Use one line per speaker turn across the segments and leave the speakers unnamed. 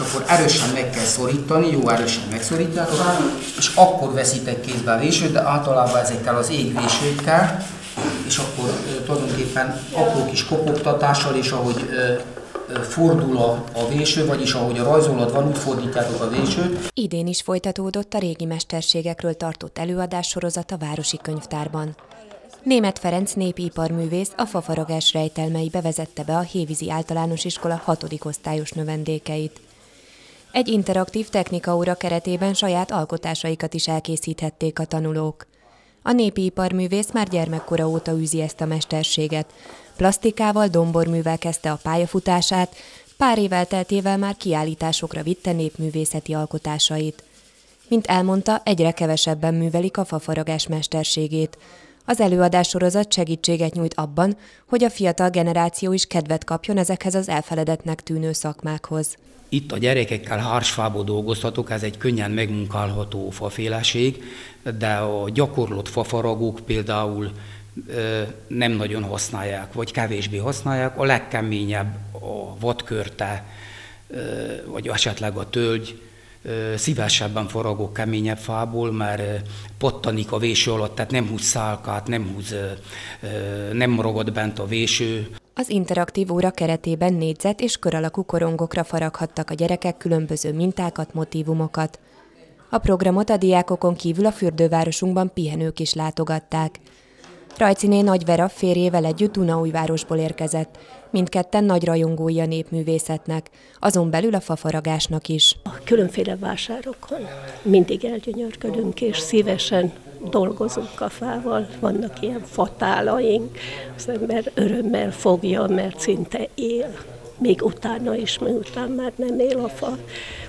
és akkor erősen meg kell szorítani, jó erősen megszorítjátok, és akkor veszitek kézbe a vésőt, de általában ezekkel az égvésőkkel, és akkor tulajdonképpen apró kis kopogtatással, és ahogy fordul a, a véső, vagyis ahogy a rajzolat van, úgy fordítjátok a vésőt.
Idén is folytatódott a régi mesterségekről tartott előadássorozat a Városi Könyvtárban. Német Ferenc népiparművész a fafaragás rejtelmei bevezette be a Hévízi Általános Iskola hatodik osztályos növendékeit. Egy interaktív technikaóra keretében saját alkotásaikat is elkészíthették a tanulók. A népi iparművész már gyermekkora óta űzi ezt a mesterséget. Plastikával, domborművel kezdte a pályafutását, pár év elteltével már kiállításokra vitte népművészeti alkotásait. Mint elmondta, egyre kevesebben művelik a fafaragás mesterségét. Az előadássorozat segítséget nyújt abban, hogy a fiatal generáció is kedvet kapjon ezekhez az elfeledetnek tűnő szakmákhoz.
Itt a gyerekekkel hársfából dolgoztatok, ez egy könnyen megmunkálható faféleség, de a gyakorlott fafaragók például nem nagyon használják, vagy kevésbé használják. A legkeményebb a vadkörte, vagy esetleg a tölgy, szívesebben faragok keményebb fából, mert pattanik a véső alatt, tehát nem húz szálkát, nem húz, nem ragad bent a véső,
Az interaktív óra keretében négyzet és kör alakú korongokra faraghattak a gyerekek különböző mintákat, motivumokat. A programot a diákokon kívül a fürdővárosunkban pihenők is látogatták. Rajciné Nagy Vera férjével együtt Dunaújvárosból érkezett. Mindketten nagy rajongói a népművészetnek, azon belül a fafaragásnak is.
A különféle vásárokon mindig elgyönyörködünk, és szívesen dolgozunk a fával. Vannak ilyen fatálaink, az ember örömmel fogja, mert szinte él. Még utána is, miután már nem él a fa.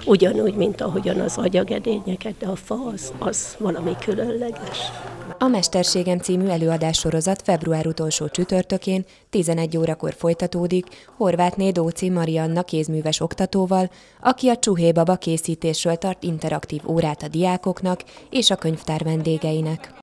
Ugyanúgy, mint ahogyan az agyagedényeket, de a fa az, az valami különleges.
A Mesterségem című előadássorozat február utolsó csütörtökén 11 órakor folytatódik Horvátné Dóci Marianna kézműves oktatóval, aki a Csuhébaba készítésről tart interaktív órát a diákoknak és a könyvtár vendégeinek.